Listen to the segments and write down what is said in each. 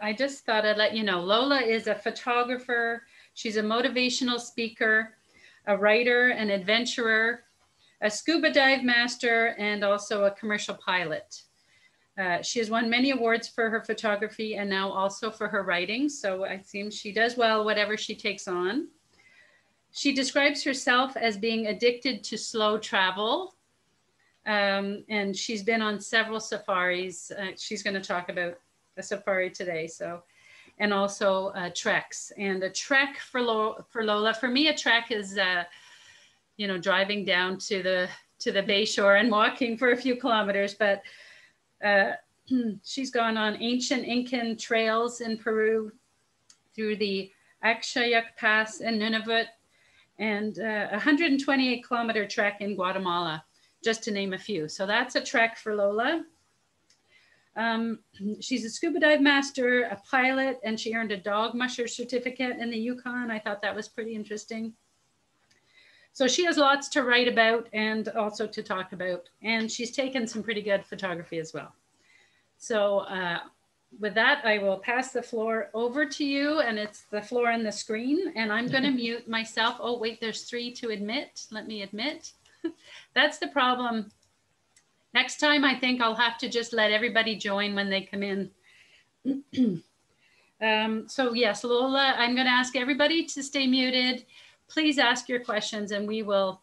I just thought I'd let you know Lola is a photographer, she's a motivational speaker, a writer, an adventurer, a scuba dive master, and also a commercial pilot. Uh, she has won many awards for her photography and now also for her writing. So I seem she does well whatever she takes on. She describes herself as being addicted to slow travel. Um, and she's been on several safaris. Uh, she's going to talk about a safari today. So, and also uh, treks. And a trek for, Lo for Lola, for me, a trek is, uh, you know, driving down to the to the bay shore and walking for a few kilometers. But uh, she's gone on ancient Incan trails in Peru through the Akshayuk Pass in Nunavut and uh, a 128 kilometer trek in Guatemala, just to name a few. So that's a trek for Lola. Um, she's a scuba dive master, a pilot, and she earned a dog musher certificate in the Yukon. I thought that was pretty interesting. So she has lots to write about and also to talk about. And she's taken some pretty good photography as well. So uh, with that, I will pass the floor over to you and it's the floor and the screen. And I'm gonna mute myself. Oh, wait, there's three to admit. Let me admit. That's the problem. Next time, I think I'll have to just let everybody join when they come in. um, so yes, Lola, I'm gonna ask everybody to stay muted please ask your questions and we will,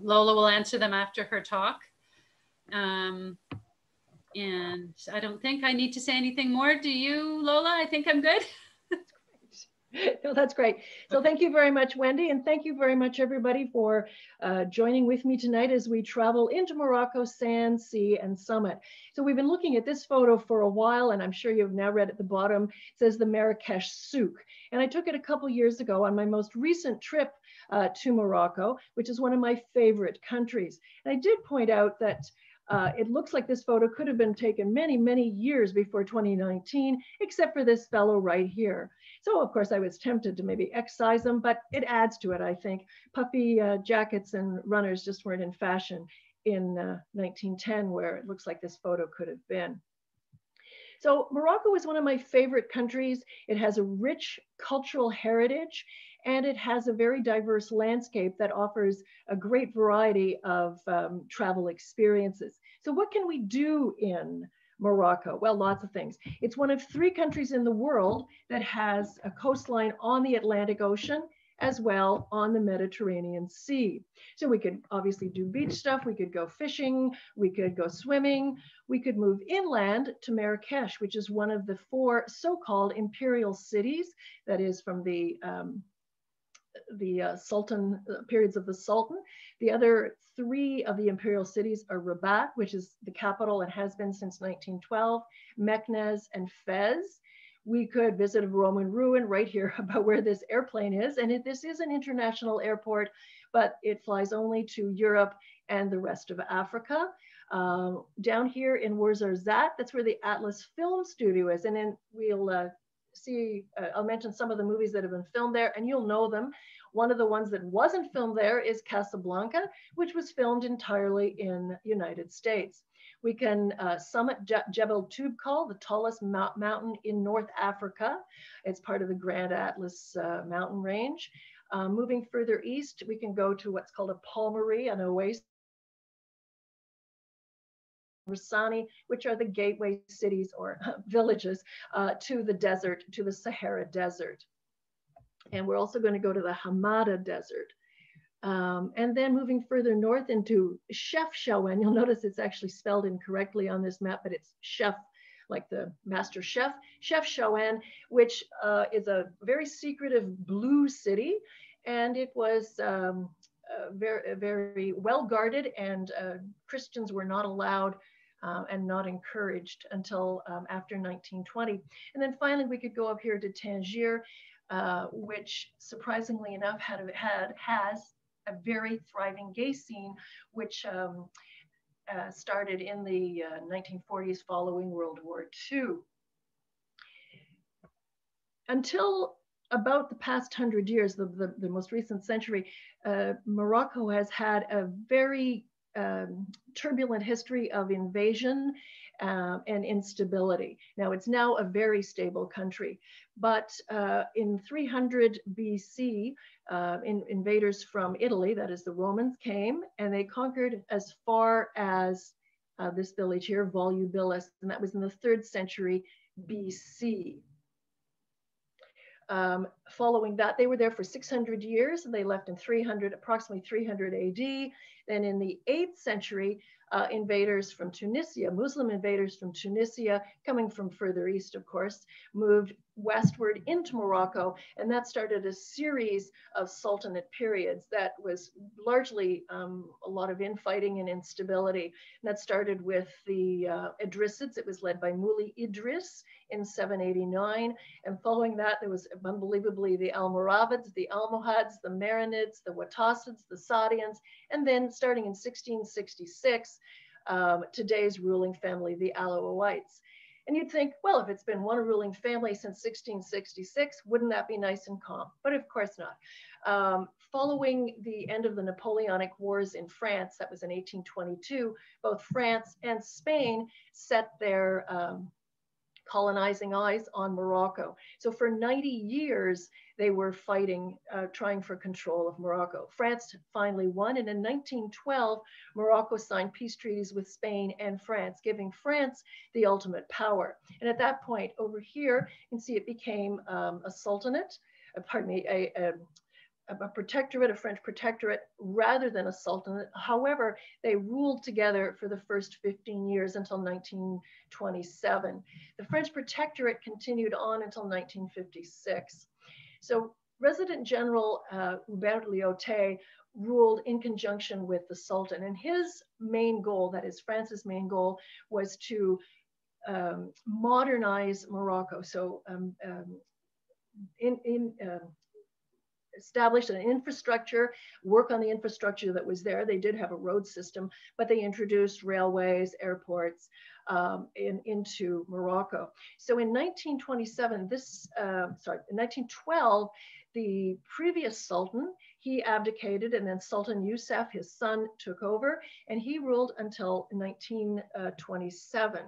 Lola will answer them after her talk. Um, and I don't think I need to say anything more. Do you, Lola? I think I'm good. no, that's great. So thank you very much, Wendy, and thank you very much, everybody, for uh, joining with me tonight as we travel into Morocco, Sand, Sea, and Summit. So we've been looking at this photo for a while, and I'm sure you've now read at the bottom, it says the Marrakesh Souk. And I took it a couple years ago on my most recent trip uh, to Morocco, which is one of my favorite countries. And I did point out that uh, it looks like this photo could have been taken many, many years before 2019, except for this fellow right here. So of course I was tempted to maybe excise them, but it adds to it, I think. Puffy uh, jackets and runners just weren't in fashion in uh, 1910, where it looks like this photo could have been. So Morocco is one of my favorite countries. It has a rich cultural heritage and it has a very diverse landscape that offers a great variety of um, travel experiences. So what can we do in Morocco? Well, lots of things. It's one of three countries in the world that has a coastline on the Atlantic Ocean as well on the Mediterranean Sea. So we could obviously do beach stuff, we could go fishing, we could go swimming, we could move inland to Marrakesh, which is one of the four so-called imperial cities, that is from the um, the uh, Sultan uh, periods of the Sultan. The other three of the imperial cities are Rabat, which is the capital and has been since 1912, Meknes and Fez. We could visit a Roman ruin right here about where this airplane is. And it, this is an international airport, but it flies only to Europe and the rest of Africa. Um, down here in Ouarzazate, that's where the Atlas Film Studio is. And then we'll uh, see, uh, I'll mention some of the movies that have been filmed there and you'll know them. One of the ones that wasn't filmed there is Casablanca, which was filmed entirely in United States. We can uh, summit Je Jebel Toubkal, the tallest mountain in North Africa. It's part of the Grand Atlas uh, mountain range. Uh, moving further east, we can go to what's called a palmery, an oasis Rissani, which are the gateway cities or villages uh, to the desert, to the Sahara Desert. And we're also going to go to the Hamada Desert. Um, and then moving further north into Chef Chefchaouen, you'll notice it's actually spelled incorrectly on this map, but it's chef, like the master chef, Chef Chefchaouen, which uh, is a very secretive blue city. And it was um, uh, very, very well guarded and uh, Christians were not allowed uh, and not encouraged until um, after 1920. And then finally, we could go up here to Tangier, uh, which surprisingly enough had, had has a very thriving gay scene, which um, uh, started in the 1940s uh, following World War II. Until about the past hundred years, the, the, the, most recent century, uh, Morocco has had a very um, turbulent history of invasion uh, and instability. Now it's now a very stable country, but uh, in 300 BC, uh, in, invaders from Italy, that is the Romans, came and they conquered as far as uh, this village here, Volubilis, and that was in the third century BC. Um, following that, they were there for 600 years and they left in 300, approximately 300 AD. Then in the 8th century, uh, invaders from Tunisia, Muslim invaders from Tunisia, coming from further east, of course, moved westward into Morocco. And that started a series of sultanate periods that was largely um, a lot of infighting and instability. And that started with the uh, Idrisids. It was led by Moulay Idris in 789. And following that, there was unbelievably the Almoravids, the Almohads, the Marinids, the Wattasids, the Saadians, and then starting in 1666, um, today's ruling family, the Alawites. And you'd think, well, if it's been one ruling family since 1666, wouldn't that be nice and calm? But of course not. Um, following the end of the Napoleonic Wars in France, that was in 1822, both France and Spain set their um, colonizing eyes on Morocco. So for 90 years, they were fighting, uh, trying for control of Morocco. France finally won, and in 1912, Morocco signed peace treaties with Spain and France, giving France the ultimate power. And at that point, over here, you can see it became um, a sultanate, uh, pardon me, a, a a protectorate, a French protectorate, rather than a sultanate. However, they ruled together for the first 15 years until 1927. The French protectorate continued on until 1956. So Resident General uh, Hubert Lyautey ruled in conjunction with the Sultan, and his main goal, that is France's main goal, was to um, modernize Morocco. So um, um, in, in uh, established an infrastructure, work on the infrastructure that was there. They did have a road system, but they introduced railways, airports um, in, into Morocco. So in 1927, this, uh, sorry, in 1912, the previous sultan, he abdicated and then Sultan Yusuf, his son, took over and he ruled until 1927.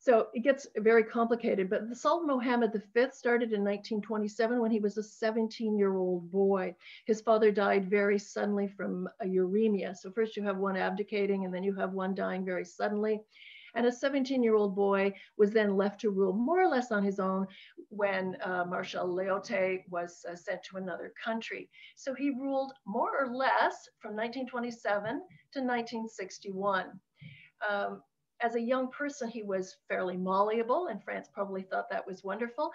So it gets very complicated, but the Sultan Mohammed V started in 1927 when he was a 17 year old boy. His father died very suddenly from uremia. So first you have one abdicating and then you have one dying very suddenly. And a 17 year old boy was then left to rule more or less on his own when uh, Marshal Lyautey was uh, sent to another country. So he ruled more or less from 1927 to 1961. Um, as a young person, he was fairly malleable, and France probably thought that was wonderful.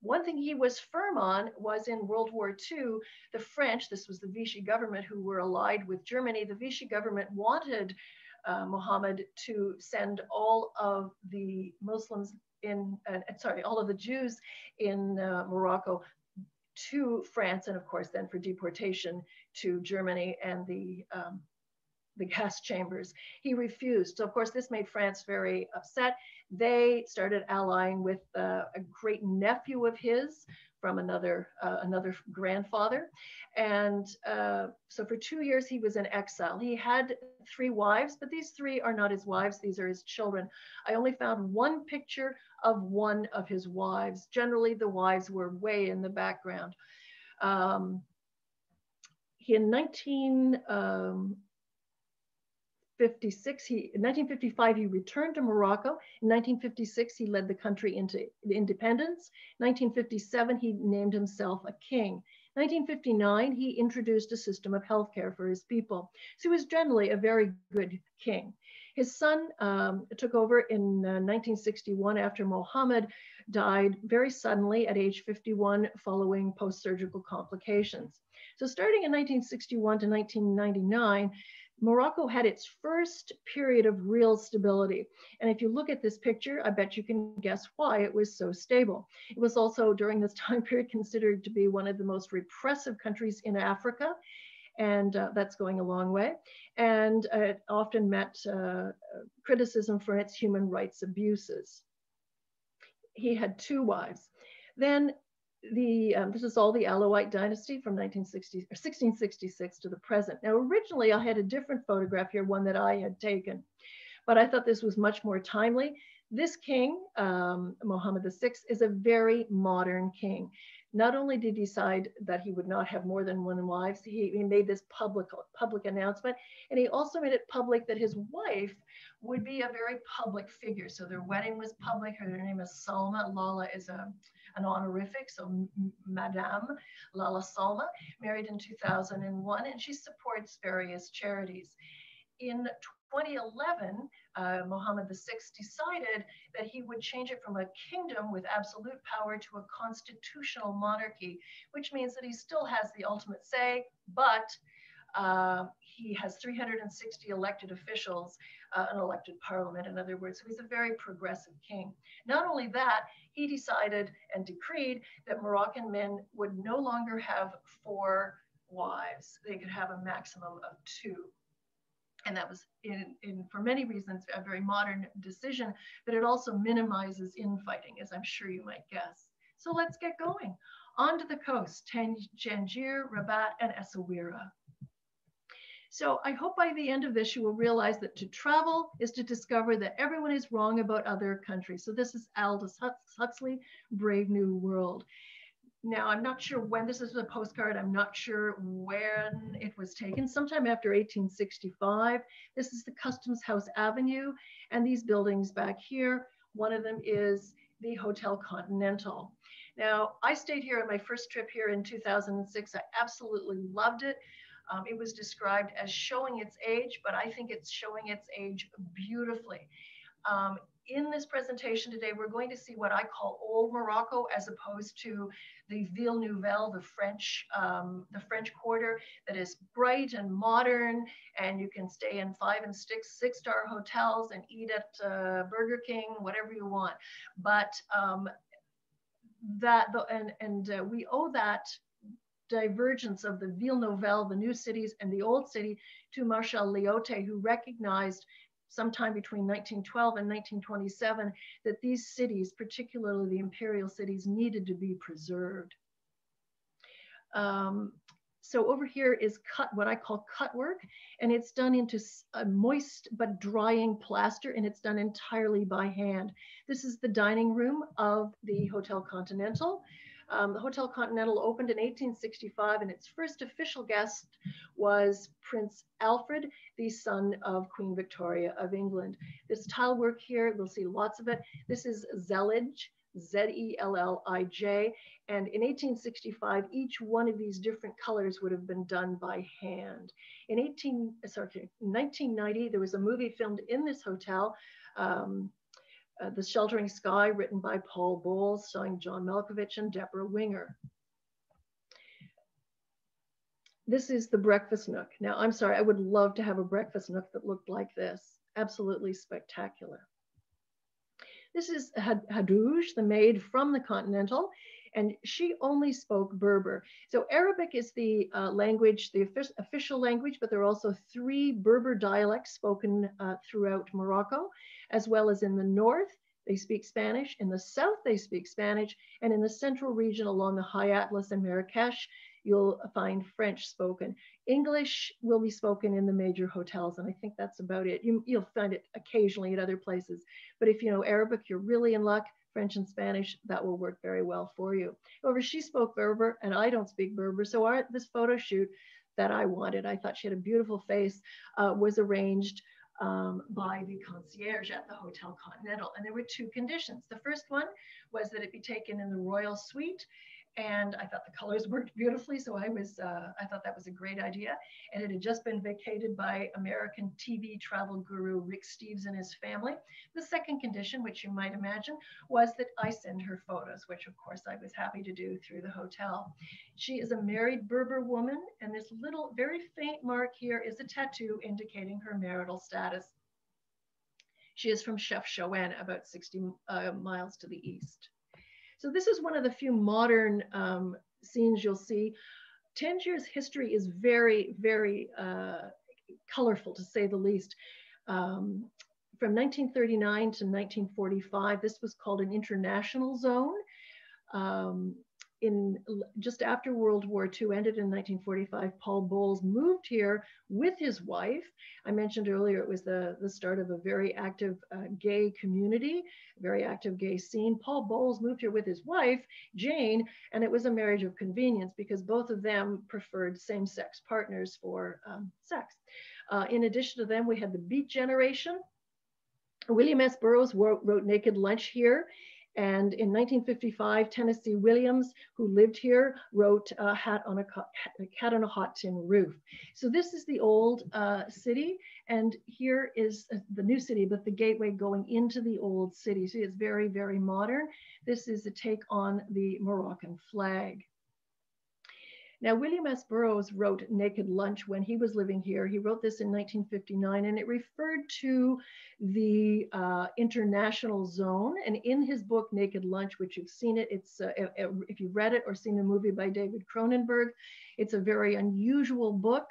One thing he was firm on was in World War II, the French, this was the Vichy government who were allied with Germany, the Vichy government wanted uh, to send all of the Muslims in, uh, sorry, all of the Jews in uh, Morocco to France, and of course, then for deportation to Germany and the um, the gas chambers. He refused. So of course, this made France very upset. They started allying with uh, a great nephew of his from another uh, another grandfather, and uh, so for two years he was in exile. He had three wives, but these three are not his wives; these are his children. I only found one picture of one of his wives. Generally, the wives were way in the background. Um, in 19 um, 56, he, in 1955, he returned to Morocco. In 1956, he led the country into independence. 1957, he named himself a king. 1959, he introduced a system of healthcare for his people. So he was generally a very good king. His son um, took over in uh, 1961 after Mohammed died very suddenly at age 51 following post-surgical complications. So starting in 1961 to 1999, Morocco had its first period of real stability. And if you look at this picture, I bet you can guess why it was so stable. It was also during this time period considered to be one of the most repressive countries in Africa. And uh, that's going a long way. And uh, it often met uh, criticism for its human rights abuses. He had two wives. Then the um, this is all the Alawite dynasty from 1960 or 1666 to the present. Now, originally I had a different photograph here, one that I had taken, but I thought this was much more timely. This king, um, Mohammed VI, is a very modern king. Not only did he decide that he would not have more than one wife, he, he made this public public announcement, and he also made it public that his wife would be a very public figure. So their wedding was public. Her name is Salma. Lala is a an honorific, so Madame Lala Salma, married in 2001, and she supports various charities. In 2011, uh, Mohammed VI decided that he would change it from a kingdom with absolute power to a constitutional monarchy, which means that he still has the ultimate say, but uh, he has 360 elected officials, uh, an elected parliament, in other words. So he's a very progressive king. Not only that, he decided and decreed that Moroccan men would no longer have four wives. They could have a maximum of two. And that was, in, in, for many reasons, a very modern decision, but it also minimizes infighting, as I'm sure you might guess. So let's get going. On to the coast, Tangier, Rabat, and Essaouira. So I hope by the end of this, you will realize that to travel is to discover that everyone is wrong about other countries. So this is Aldous Huxley, Brave New World. Now, I'm not sure when this is a postcard. I'm not sure when it was taken, sometime after 1865. This is the Customs House Avenue and these buildings back here. One of them is the Hotel Continental. Now, I stayed here on my first trip here in 2006. I absolutely loved it. Um, it was described as showing its age, but I think it's showing its age beautifully. Um, in this presentation today, we're going to see what I call old Morocco as opposed to the Ville Nouvelle, the French, um, the French Quarter that is bright and modern, and you can stay in five and six six star hotels and eat at uh, Burger King, whatever you want. But um, that and and uh, we owe that divergence of the Ville Nouvelle, the new cities, and the old city to Marshal Lyautey, who recognized sometime between 1912 and 1927 that these cities, particularly the imperial cities, needed to be preserved. Um, so over here is cut, what I call cut work, and it's done into a moist but drying plaster, and it's done entirely by hand. This is the dining room of the Hotel Continental. Um, the Hotel Continental opened in 1865, and its first official guest was Prince Alfred, the son of Queen Victoria of England. This tile work here, we'll see lots of it. This is Zellij, Z-E-L-L-I-J. And in 1865, each one of these different colors would have been done by hand. In 18, sorry, 1990, there was a movie filmed in this hotel. Um, uh, the Sheltering Sky, written by Paul Bowles, starring John Malkovich and Debra Winger. This is the breakfast nook. Now, I'm sorry, I would love to have a breakfast nook that looked like this. Absolutely spectacular. This is Hadouj, the maid from the Continental, and she only spoke Berber. So Arabic is the uh, language, the official language, but there are also three Berber dialects spoken uh, throughout Morocco as well as in the north, they speak Spanish. In the south, they speak Spanish. And in the central region along the High Atlas and Marrakesh, you'll find French spoken. English will be spoken in the major hotels, and I think that's about it. You, will find it occasionally at other places. But if you know Arabic, you're really in luck. French and Spanish, that will work very well for you. However, she spoke Berber, and I don't speak Berber. So our, this photo shoot that I wanted, I thought she had a beautiful face, uh, was arranged um, by the concierge at the Hotel Continental. And there were two conditions. The first one was that it be taken in the royal suite and I thought the colors worked beautifully. So I was, uh, I thought that was a great idea. And it had just been vacated by American TV travel guru Rick Steves and his family. The second condition, which you might imagine, was that I send her photos, which of course I was happy to do through the hotel. She is a married Berber woman, and this little, very faint mark here is a tattoo indicating her marital status. She is from Chef Chefchaouen, about 60 uh, miles to the east. So this is one of the few modern um, scenes you'll see. Tangier's history is very, very uh, colorful to say the least. Um, from 1939 to 1945, this was called an international zone. Um, in just after World War II ended in 1945, Paul Bowles moved here with his wife. I mentioned earlier it was the, the start of a very active uh, gay community, very active gay scene. Paul Bowles moved here with his wife, Jane, and it was a marriage of convenience because both of them preferred same-sex partners for um, sex. Uh, in addition to them, we had the Beat Generation. William S. Burroughs wrote, wrote Naked Lunch here. And in 1955, Tennessee Williams, who lived here, wrote uh, Hat, on a, Cat on a Hot Tin Roof. So this is the old uh, city, and here is uh, the new city, but the gateway going into the old city. So it's very, very modern. This is a take on the Moroccan flag. Now, William S. Burroughs wrote Naked Lunch when he was living here. He wrote this in 1959, and it referred to the uh, international zone. And in his book, Naked Lunch, which you've seen it, it's uh, if you've read it or seen the movie by David Cronenberg, it's a very unusual book.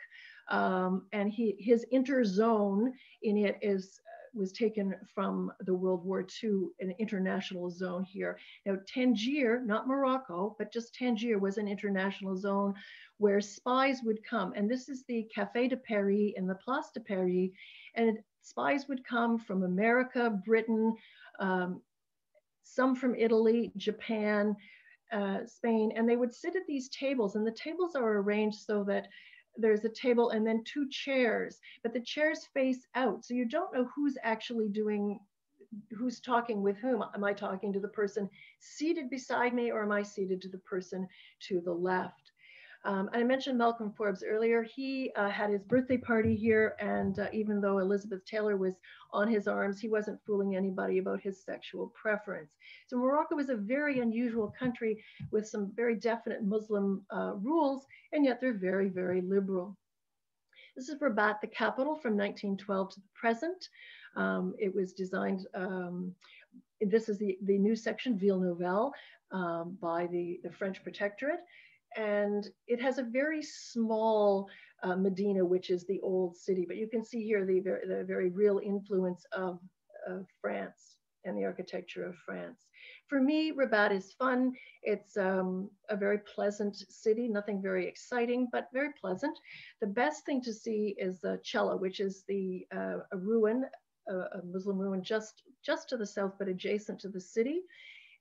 Um, and he, his interzone in it is was taken from the World War II, an international zone here. Now, Tangier, not Morocco, but just Tangier was an international zone where spies would come. And this is the Café de Paris and the Place de Paris. And spies would come from America, Britain, um, some from Italy, Japan, uh, Spain, and they would sit at these tables. And the tables are arranged so that there's a table and then two chairs, but the chairs face out. So you don't know who's actually doing, who's talking with whom. Am I talking to the person seated beside me or am I seated to the person to the left? Um, I mentioned Malcolm Forbes earlier. He uh, had his birthday party here, and uh, even though Elizabeth Taylor was on his arms, he wasn't fooling anybody about his sexual preference. So Morocco is a very unusual country with some very definite Muslim uh, rules, and yet they're very, very liberal. This is Rabat, the capital, from 1912 to the present. Um, it was designed, um, this is the, the new section, Ville Nouvelle, um, by the, the French Protectorate and it has a very small uh, Medina, which is the old city. But you can see here the, the very real influence of, of France and the architecture of France. For me, Rabat is fun. It's um, a very pleasant city, nothing very exciting, but very pleasant. The best thing to see is the Chella, which is the uh, a ruin, a, a Muslim ruin just, just to the south, but adjacent to the city.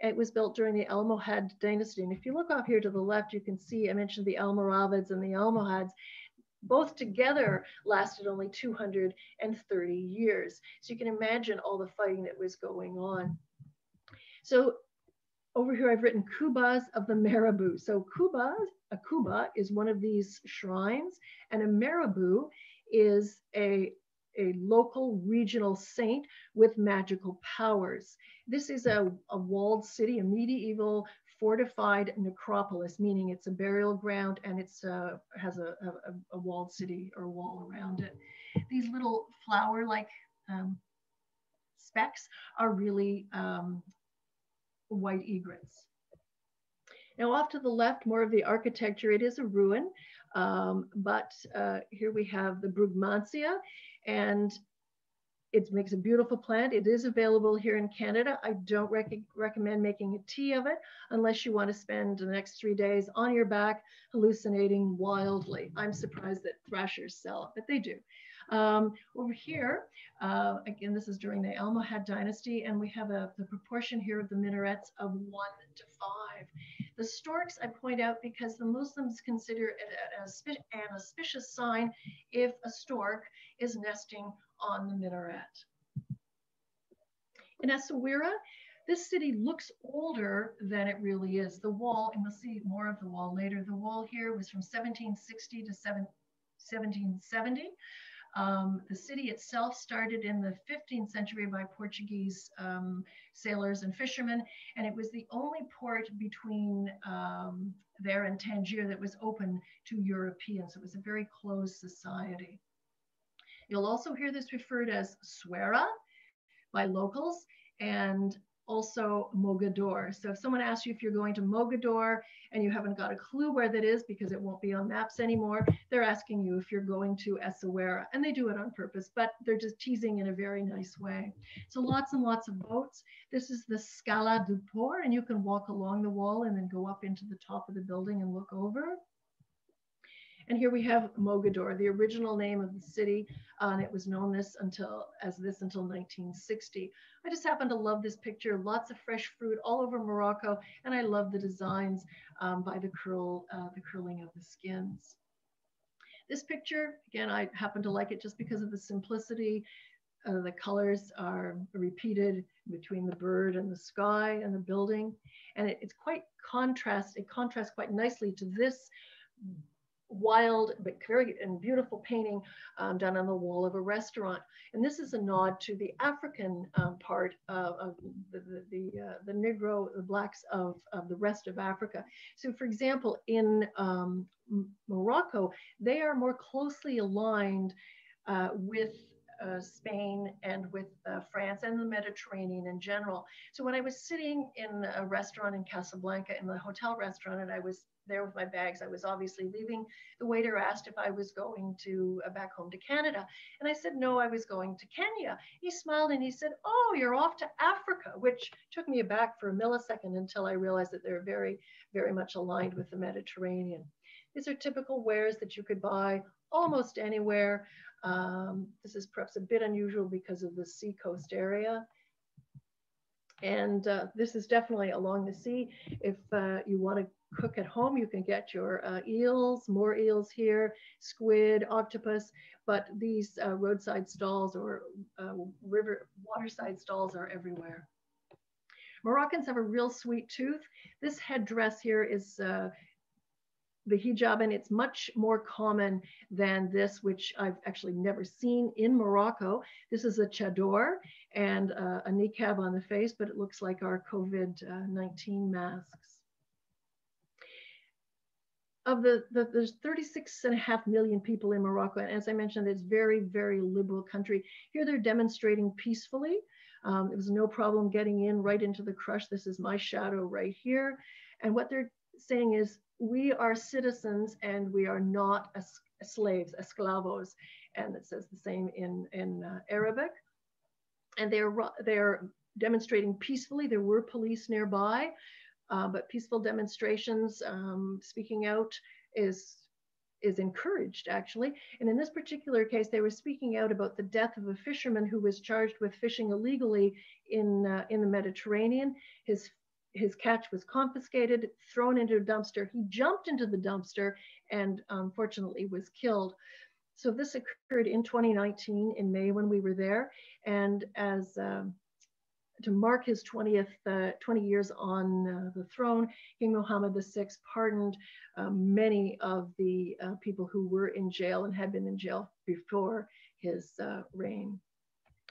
It was built during the Almohad dynasty. And if you look off here to the left, you can see I mentioned the Almoravids and the Almohads. Both together lasted only 230 years. So you can imagine all the fighting that was going on. So over here, I've written Kubas of the Marabout. So Kuba, a Kuba is one of these shrines, and a Marabout is a a local regional saint with magical powers. This is a, a walled city, a medieval fortified necropolis, meaning it's a burial ground and it uh, has a, a, a, walled city or wall around it. These little flower-like um, specks are really um, white egrets. Now off to the left, more of the architecture. It is a ruin, um, but uh, here we have the Brugmansia and it makes a beautiful plant. It is available here in Canada. I don't rec recommend making a tea of it unless you want to spend the next three days on your back hallucinating wildly. I'm surprised that thrashers sell it, but they do. Um, over here, uh, again, this is during the Almohad dynasty, and we have a, the proportion here of the minarets of one to five. The storks I point out because the Muslims consider it an auspicious sign if a stork is nesting on the minaret. In Essaouira, this city looks older than it really is. The wall, and we'll see more of the wall later, the wall here was from 1760 to 1770. Um, the city itself started in the 15th century by Portuguese um, sailors and fishermen, and it was the only port between um, there and Tangier that was open to Europeans. It was a very closed society. You'll also hear this referred as Suera by locals, and also Mogador. So if someone asks you if you're going to Mogador and you haven't got a clue where that is because it won't be on maps anymore, they're asking you if you're going to Essaouira. And they do it on purpose, but they're just teasing in a very nice way. So lots and lots of boats. This is the Scala du Port, and you can walk along the wall and then go up into the top of the building and look over. And here we have Mogador, the original name of the city, uh, and it was known this until as this until 1960. I just happen to love this picture. Lots of fresh fruit all over Morocco, and I love the designs um, by the curl, uh, the curling of the skins. This picture, again, I happen to like it just because of the simplicity. Uh, the colors are repeated between the bird and the sky and the building, and it, it's quite contrast. It contrasts quite nicely to this wild but very and beautiful painting um, done on the wall of a restaurant. And this is a nod to the African um, part of, of, the, the, the, uh, the, Negro, the blacks of, of the rest of Africa. So for example, in um, Morocco, they are more closely aligned uh, with uh, Spain and with uh, France and the Mediterranean in general. So when I was sitting in a restaurant in Casablanca, in the hotel restaurant, and I was there with my bags. I was obviously leaving. The waiter asked if I was going to uh, back home to Canada. And I said, no, I was going to Kenya. He smiled and he said, oh, you're off to Africa, which took me aback for a millisecond until I realized that they're very, very much aligned with the Mediterranean. These are typical wares that you could buy almost anywhere. Um, this is perhaps a bit unusual because of the seacoast area. And uh, this is definitely along the sea. If uh, you want to cook at home, you can get your uh, eels, more eels here, squid, octopus, but these uh, roadside stalls or uh, river waterside stalls are everywhere. Moroccans have a real sweet tooth. This headdress here is uh, the hijab and it's much more common than this, which I've actually never seen in Morocco. This is a chador and uh, a niqab on the face, but it looks like our COVID-19 masks of the, the, there's 36 and a half million people in Morocco. And as I mentioned, it's very, very liberal country. Here they're demonstrating peacefully. Um, it was no problem getting in right into the crush. This is my shadow right here. And what they're saying is we are citizens and we are not as, slaves, esclavos. And it says the same in, in uh, Arabic. And they're, they're demonstrating peacefully. There were police nearby uh, but peaceful demonstrations, um, speaking out is is encouraged actually. And in this particular case, they were speaking out about the death of a fisherman who was charged with fishing illegally in uh, in the Mediterranean. His his catch was confiscated, thrown into a dumpster. He jumped into the dumpster and unfortunately was killed. So this occurred in 2019 in May when we were there. And as um, to mark his 20th, uh, 20 years on uh, the throne, King Mohammed VI pardoned um, many of the uh, people who were in jail and had been in jail before his uh, reign.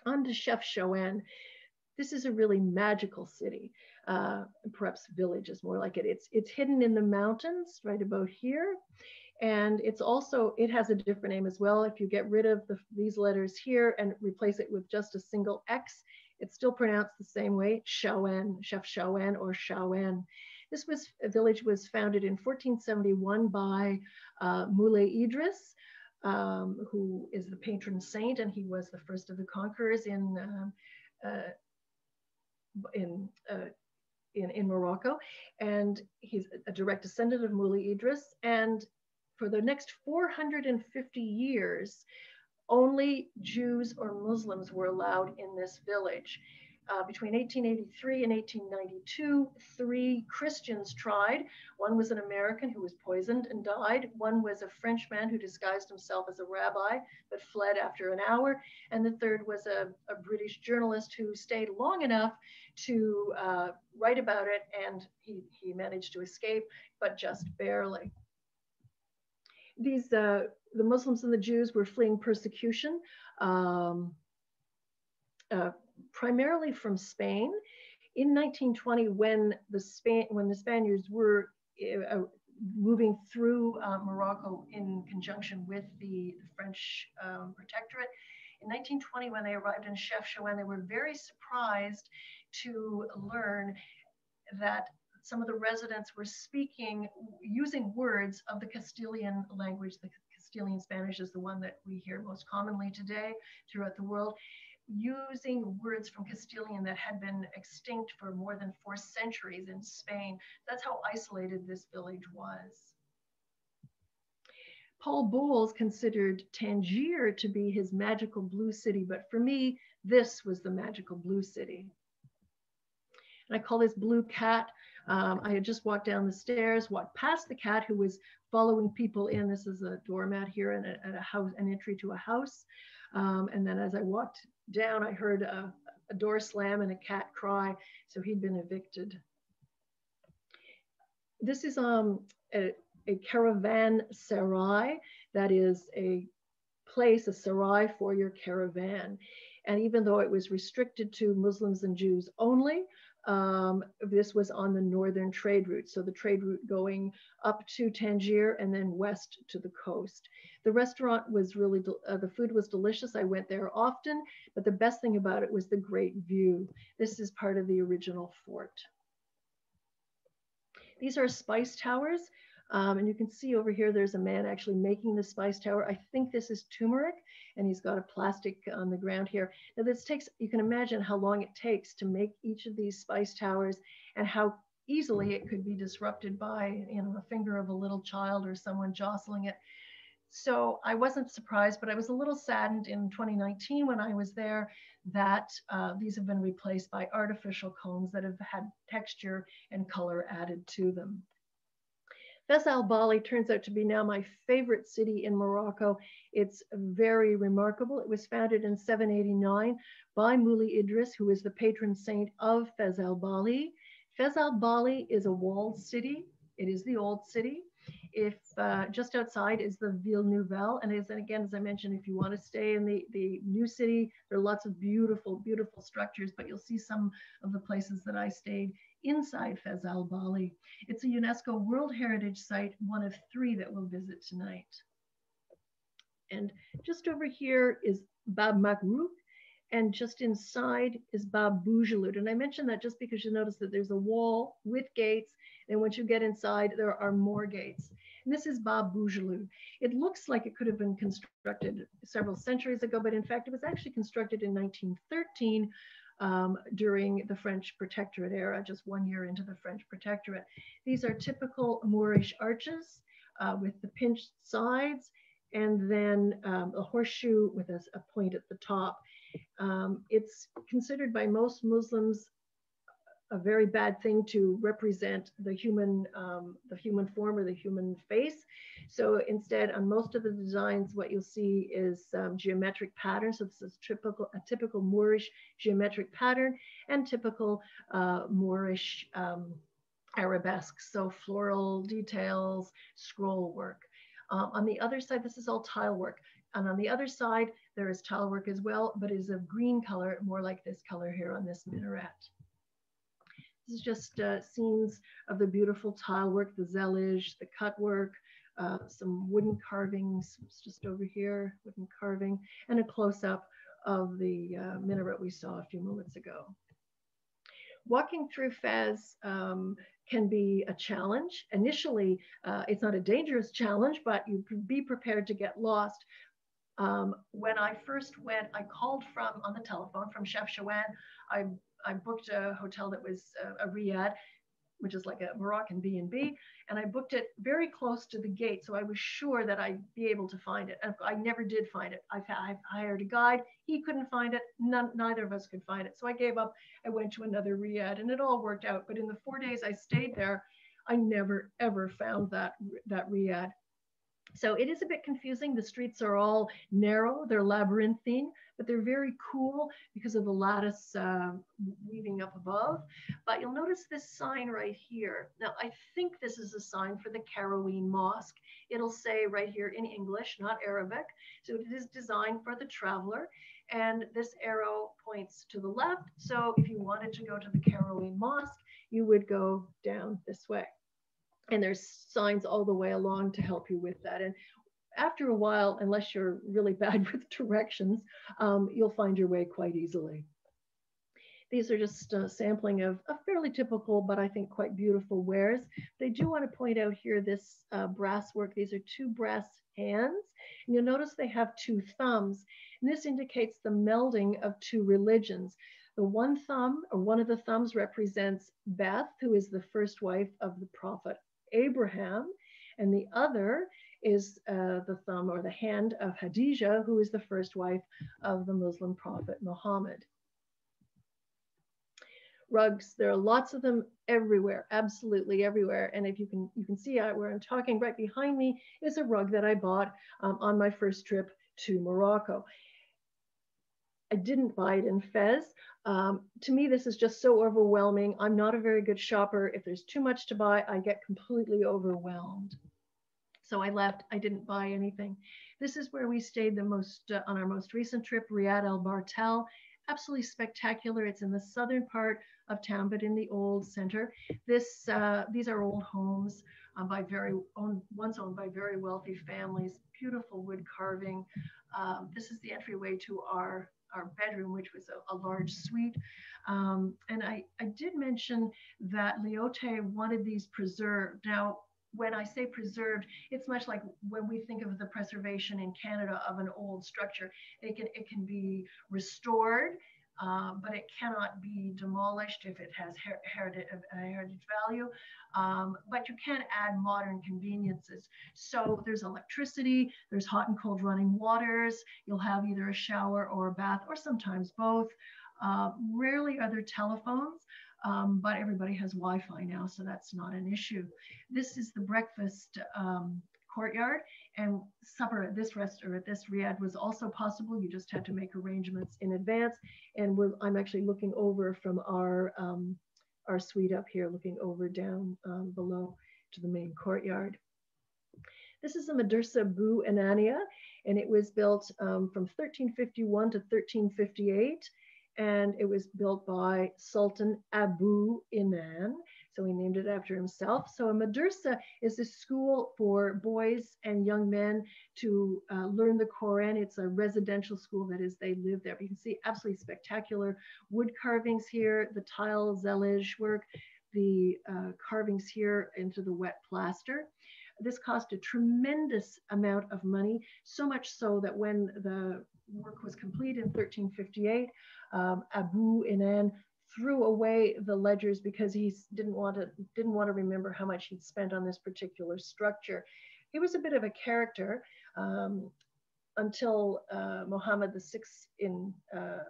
On to Chefchaouen. This is a really magical city. Uh, perhaps village is more like it. It's, it's hidden in the mountains right about here. And it's also, it has a different name as well. If you get rid of the, these letters here and replace it with just a single X, it's still pronounced the same way, Chaouen, Chefchaouen or Chaouen. This was a village was founded in 1471 by uh, Moulay Idris, um, who is the patron saint, and he was the first of the conquerors in um, uh, in, uh, in in Morocco, and he's a direct descendant of Moulay Idris. And for the next 450 years, only Jews or Muslims were allowed in this village. Uh, between 1883 and 1892, three Christians tried. One was an American who was poisoned and died. One was a Frenchman who disguised himself as a rabbi but fled after an hour. And the third was a, a British journalist who stayed long enough to uh, write about it and he, he managed to escape, but just barely. These uh, the Muslims and the Jews were fleeing persecution, um, uh, primarily from Spain. In 1920, when the Spain when the Spaniards were uh, moving through uh, Morocco in conjunction with the, the French um, protectorate, in 1920, when they arrived in Chefchaouen, they were very surprised to learn that some of the residents were speaking, using words of the Castilian language. The Castilian Spanish is the one that we hear most commonly today throughout the world using words from Castilian that had been extinct for more than four centuries in Spain. That's how isolated this village was. Paul Bowles considered Tangier to be his magical blue city, but for me, this was the magical blue city. And I call this blue cat. Um, I had just walked down the stairs, walked past the cat who was following people in. This is a doormat here and a, a house, an entry to a house. Um, and then as I walked down, I heard a, a door slam and a cat cry. So he'd been evicted. This is um, a, a caravanserai, that is a place, a sarai for your caravan. And even though it was restricted to Muslims and Jews only, um, this was on the northern trade route. So the trade route going up to Tangier and then west to the coast. The restaurant was really, uh, the food was delicious. I went there often, but the best thing about it was the great view. This is part of the original fort. These are spice towers. Um, and you can see over here, there's a man actually making the spice tower. I think this is turmeric and he's got a plastic on the ground here. Now this takes, you can imagine how long it takes to make each of these spice towers and how easily it could be disrupted by, you know, a finger of a little child or someone jostling it. So I wasn't surprised, but I was a little saddened in 2019 when I was there that uh, these have been replaced by artificial cones that have had texture and color added to them. Fez al Bali turns out to be now my favorite city in Morocco. It's very remarkable. It was founded in 789 by Moulay Idris, who is the patron saint of Fez al Bali. Fez al Bali is a walled city. It is the old city. If uh, just outside is the Ville Nouvelle, and as and again as I mentioned, if you want to stay in the the new city, there are lots of beautiful, beautiful structures. But you'll see some of the places that I stayed inside Fez al Bali. It's a UNESCO World Heritage Site, one of three that we'll visit tonight. And just over here is Bab Makrouk, and just inside is Bab Boujalud. And I mention that just because you notice that there's a wall with gates, and once you get inside, there are more gates. And this is Bab Boujalud. It looks like it could have been constructed several centuries ago, but in fact, it was actually constructed in 1913 um, during the French protectorate era, just one year into the French protectorate. These are typical Moorish arches uh, with the pinched sides and then um, a horseshoe with a, a, point at the top. Um, it's considered by most Muslims a very bad thing to represent the human, um, the human form or the human face. So instead, on most of the designs, what you'll see is um, geometric patterns. So this is typical, a typical Moorish geometric pattern and typical uh, Moorish um, arabesques. So floral details, scroll work. Um, on the other side, this is all tile work. And on the other side, there is tile work as well, but is of green color, more like this color here on this minaret. This is just uh, scenes of the beautiful tile work, the zellige, the cut work, uh, some wooden carvings just over here, wooden carving, and a close-up of the uh, minaret we saw a few moments ago. Walking through Fez um, can be a challenge. Initially, uh, it's not a dangerous challenge, but you be prepared to get lost. Um, when I first went, I called from on the telephone from Chefchaouen. I, I booked a hotel that was a, a riad which is like a Moroccan B&B, and I booked it very close to the gate, so I was sure that I'd be able to find it. And I never did find it. I, I hired a guide. He couldn't find it. None, neither of us could find it. So I gave up. I went to another riad, and it all worked out. But in the four days I stayed there, I never ever found that that riad. So it is a bit confusing. The streets are all narrow, they're labyrinthine, but they're very cool because of the lattice uh, weaving up above. But you'll notice this sign right here. Now, I think this is a sign for the Karaween Mosque. It'll say right here in English, not Arabic. So it is designed for the traveler. And this arrow points to the left. So if you wanted to go to the Karaween Mosque, you would go down this way and there's signs all the way along to help you with that. And after a while, unless you're really bad with directions, um, you'll find your way quite easily. These are just a sampling of a fairly typical, but I think quite beautiful wares. They do want to point out here this uh, brass work. These are two brass hands. And you'll notice they have two thumbs. And this indicates the melding of two religions. The one thumb, or one of the thumbs, represents Beth, who is the first wife of the prophet Abraham. And the other is uh, the thumb or the hand of Khadijah, who is the first wife of the Muslim prophet Muhammad. Rugs, there are lots of them everywhere, absolutely everywhere. And if you can, you can see where I'm talking right behind me is a rug that I bought um, on my first trip to Morocco. I didn't buy it in Fez. Um, to me, this is just so overwhelming. I'm not a very good shopper. If there's too much to buy, I get completely overwhelmed. So I left, I didn't buy anything. This is where we stayed the most uh, on our most recent trip, Riyad El Bartel. Absolutely spectacular. It's in the southern part of town, but in the old center. This, uh, these are old homes uh, by very owned, once owned by very wealthy families. Beautiful wood carving. Um, this is the entryway to our our bedroom, which was a, a large suite. Um, and I, I did mention that Lyautey wanted these preserved. Now, when I say preserved, it's much like when we think of the preservation in Canada of an old structure. It can it can be restored, uh, but it cannot be demolished if it has her heritage, uh, heritage value. Um, but you can add modern conveniences. So there's electricity, there's hot and cold running waters. You'll have either a shower or a bath, or sometimes both. Uh, rarely are there telephones um, but everybody has Wi-Fi now, so that's not an issue. This is the breakfast um, courtyard and supper at this rest or at this riad was also possible. You just had to make arrangements in advance. And I'm actually looking over from our, um, our suite up here, looking over down um, below to the main courtyard. This is the Madrasa Bou Inania, and it was built um, from 1351 to 1358 and it was built by Sultan Abu Inan. So he named it after himself. So a madrasa is a school for boys and young men to uh, learn the Quran. It's a residential school, that is, they live there. But you can see absolutely spectacular wood carvings here, the tile zellige work, the uh, carvings here into the wet plaster this cost a tremendous amount of money, so much so that when the work was complete in 1358, um, Abu Inan threw away the ledgers because he didn't want to didn't want to remember how much he'd spent on this particular structure. He was a bit of a character um, until uh, Muhammad VI in uh,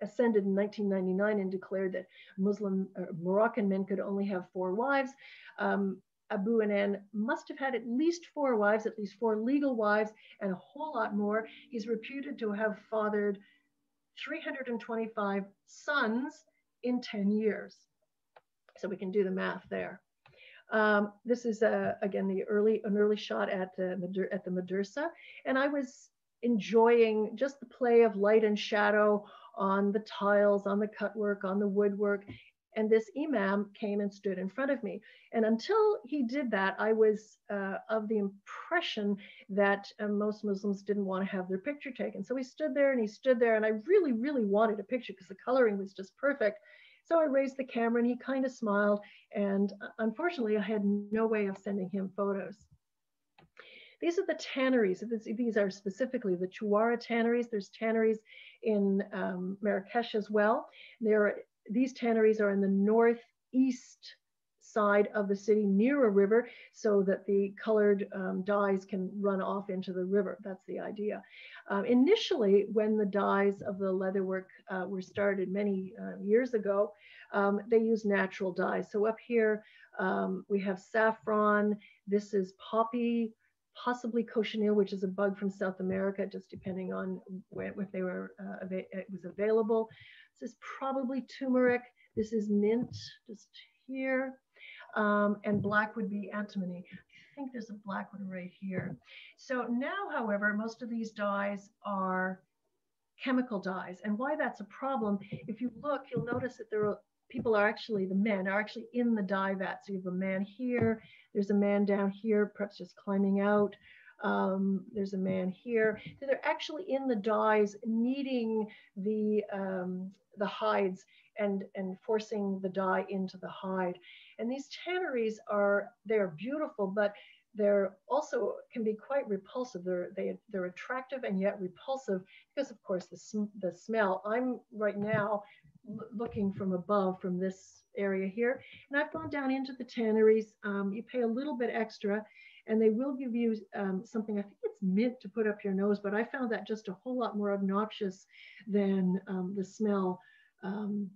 ascended in 1999 and declared that Muslim uh, Moroccan men could only have four wives. Um, Abu Inan must have had at least four wives, at least four legal wives, and a whole lot more. He's reputed to have fathered 325 sons in 10 years. So we can do the math there. Um, this is uh, again the early an early shot at the at the Madrasa, and I was enjoying just the play of light and shadow on the tiles, on the cutwork, on the woodwork. And this imam came and stood in front of me. And until he did that, I was uh, of the impression that uh, most Muslims didn't want to have their picture taken. So he stood there and he stood there, and I really, really wanted a picture because the coloring was just perfect. So I raised the camera and he kind of smiled. And uh, unfortunately, I had no way of sending him photos. These are the tanneries. These are specifically the Chouara tanneries. There's tanneries in um, Marrakesh as well. There these tanneries are in the northeast side of the city near a river so that the colored um, dyes can run off into the river. That's the idea. Um, initially, when the dyes of the leatherwork uh, were started many uh, years ago, um, they used natural dyes. So up here, um, we have saffron. This is poppy, possibly cochineal, which is a bug from South America, just depending on when, if they were, uh, it was available. This is probably turmeric. This is mint, just here. Um, and black would be antimony. I think there's a black one right here. So now, however, most of these dyes are chemical dyes. And why that's a problem, if you look, you'll notice that there are people are actually, the men are actually in the dye vat. So you have a man here, there's a man down here, perhaps just climbing out. Um, there's a man here. So they're actually in the dyes, needing the um, the hides and, and forcing the dye into the hide. And these tanneries are, they're beautiful, but they're also can be quite repulsive. They're, they, they're attractive and yet repulsive because of course the, sm the smell. I'm right now looking from above from this area here. And I've gone down into the tanneries. Um, you pay a little bit extra and they will give you um, something, I think it's mint to put up your nose, but I found that just a whole lot more obnoxious than um, the smell um,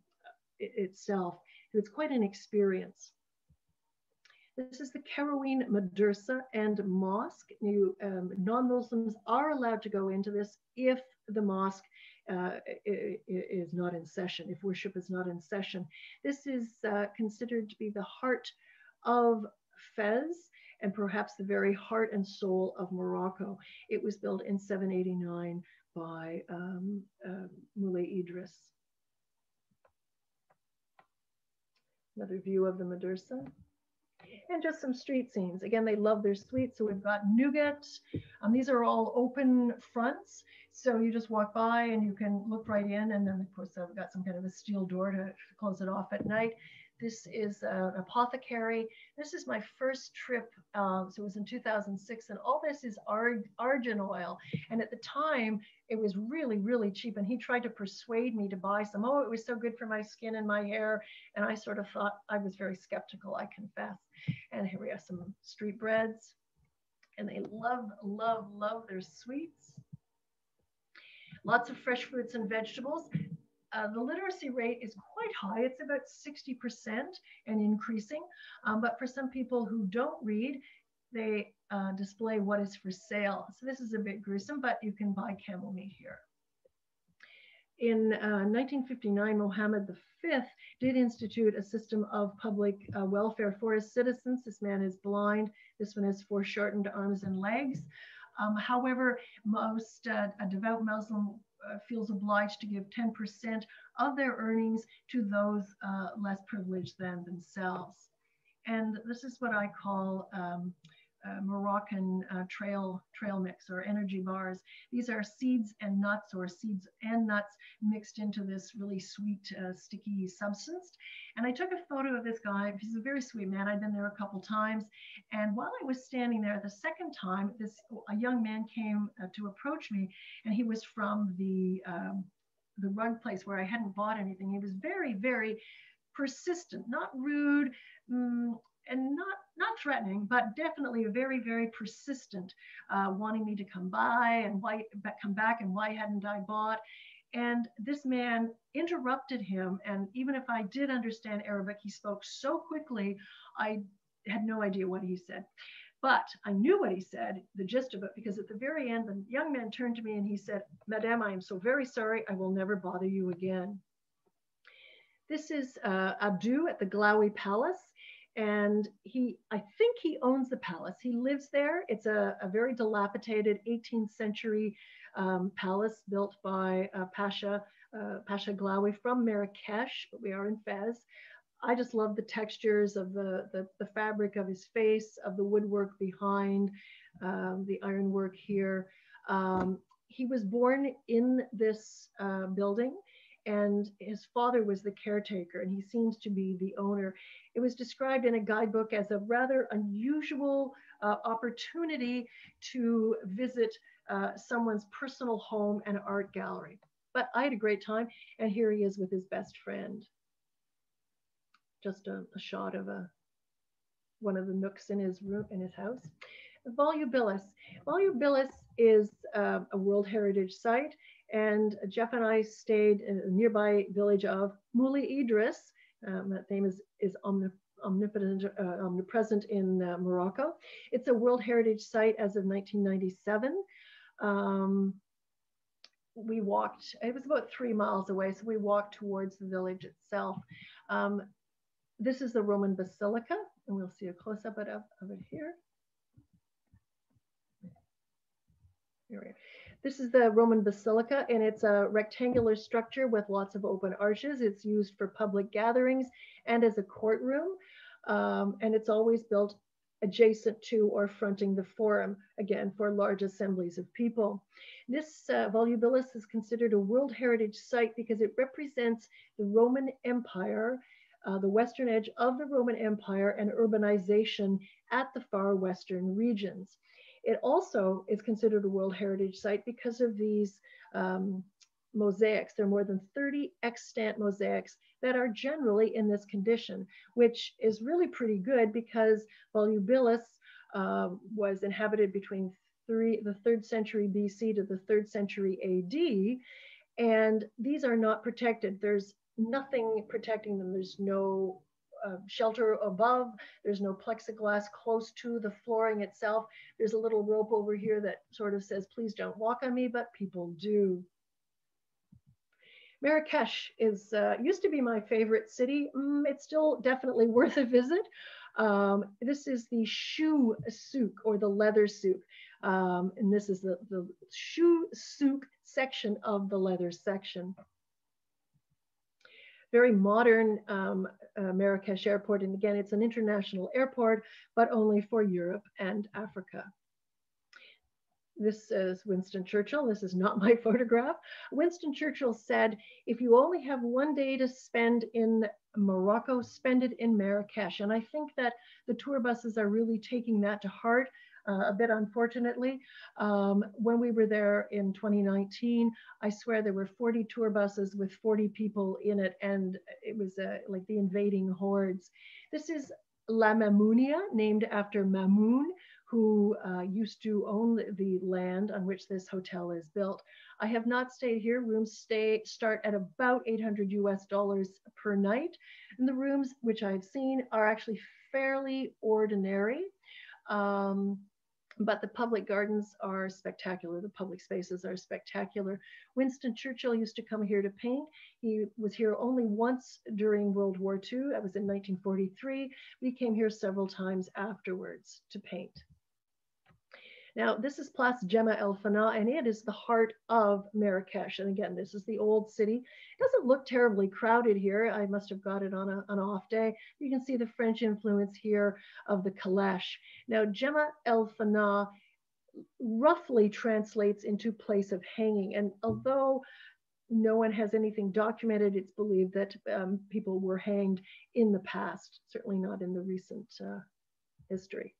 itself. It's quite an experience. This is the Karaouine Madrasa and Mosque. You, um, non-Muslims are allowed to go into this if the mosque uh, is not in session, if worship is not in session. This is uh, considered to be the heart of Fez and perhaps the very heart and soul of Morocco. It was built in 789 by um, uh, Moulay Idris. Another view of the Madrasa. And just some street scenes. Again, they love their sweets. So we've got nougat. Um, these are all open fronts. So you just walk by and you can look right in. And then, of course, I've got some kind of a steel door to close it off at night. This is an apothecary. This is my first trip. Um, so it was in 2006. And all this is ar argan oil. And at the time, it was really, really cheap. And he tried to persuade me to buy some. Oh, it was so good for my skin and my hair. And I sort of thought I was very skeptical, I confess. And here we have some street breads. And they love, love, love their sweets. Lots of fresh fruits and vegetables. Uh, the literacy rate is quite high. It's about 60% and increasing. Um, but for some people who don't read, they uh, display what is for sale. So this is a bit gruesome, but you can buy camel meat here. In uh, 1959, Mohammed V did institute a system of public uh, welfare for his citizens. This man is blind. This one has foreshortened arms and legs. Um, however, most uh, a devout Muslim feels obliged to give 10% of their earnings to those uh, less privileged than themselves. And this is what I call um, uh, Moroccan uh, trail trail mix or energy bars. These are seeds and nuts or seeds and nuts mixed into this really sweet, uh, sticky substance. And I took a photo of this guy. He's a very sweet man. I've been there a couple times. And while I was standing there the second time, this a young man came uh, to approach me, and he was from the um, the rug place where I hadn't bought anything. He was very, very persistent, not rude, um, and not not threatening, but definitely very very persistent, uh, wanting me to come by and why come back and why hadn't I bought? And this man interrupted him, and even if I did understand Arabic, he spoke so quickly, I had no idea what he said. But I knew what he said, the gist of it, because at the very end, the young man turned to me and he said, Madame, I am so very sorry. I will never bother you again. This is uh, Abdu at the Glaoui Palace and he i think he owns the palace. He lives there. It's a, a very dilapidated 18th century um, palace built by uh, pasha uh, pasha Glaoui from marrakesh but we are in fez. I just love the textures of the, the, the fabric of his face of the woodwork behind um, the ironwork here. Um, he was born in this uh, building and his father was the caretaker and he seems to be the owner. It was described in a guidebook as a rather unusual uh, opportunity to visit uh, someone's personal home and art gallery. But I had a great time and here he is with his best friend. Just a, a shot of a one of the nooks in his room in his house. Volubilis. Volubilis is uh, a World Heritage Site and Jeff and I stayed in a nearby village of Moulay Idris. Um, that name is, is omnipotent, uh, omnipresent in uh, Morocco. It's a World Heritage Site as of 1997. Um, we walked, it was about three miles away, so we walked towards the village itself. Um, this is the Roman Basilica, and we'll see a close-up of, of it here. Here we. This is the Roman Basilica, and it's a rectangular structure with lots of open arches. It's used for public gatherings and as a courtroom. Um, and it's always built adjacent to or fronting the forum, again, for large assemblies of people. This uh, volubilis is considered a World Heritage Site because it represents the Roman Empire, uh, the western edge of the Roman Empire and urbanization at the far western regions. It also is considered a World Heritage Site because of these um, mosaics. There are more than 30 extant mosaics that are generally in this condition, which is really pretty good because Volubilis uh, was inhabited between three, the third century BC to the third century AD. And these are not protected. There's nothing protecting them. There's no uh, shelter above. There's no plexiglass close to the flooring itself. There's a little rope over here that sort of says, please don't walk on me, but people do. Marrakesh is uh, used to be my favorite city. Mm, it's still definitely worth a visit. Um, this is the shoe souk or the leather souk. Um, and this is the, the shoe souk section of the leather section. Very modern um, uh, Marrakesh airport. And again, it's an international airport, but only for Europe and Africa. This is Winston Churchill. This is not my photograph. Winston Churchill said, if you only have one day to spend in Morocco, spend it in Marrakesh. And I think that the tour buses are really taking that to heart. Uh, a bit unfortunately. Um, when we were there in 2019, I swear there were 40 tour buses with 40 people in it, and it was uh, like the invading hordes. This is La Mamounia, named after Mamoun, who uh, used to own the land on which this hotel is built. I have not stayed here. Rooms stay start at about 800 US dollars per night. And the rooms, which I've seen, are actually fairly ordinary. Um, but the public gardens are spectacular. The public spaces are spectacular. Winston Churchill used to come here to paint. He was here only once during World War II. That was in 1943. But He came here several times afterwards to paint. Now, this is Place Jemaa El Fna, and it is the heart of Marrakesh. And again, this is the old city. It doesn't look terribly crowded here. I must have got it on a, an off day. You can see the French influence here of the caleche. Now, Jemaa El Fna roughly translates into place of hanging. And although no one has anything documented, it's believed that um, people were hanged in the past, certainly not in the recent uh, history.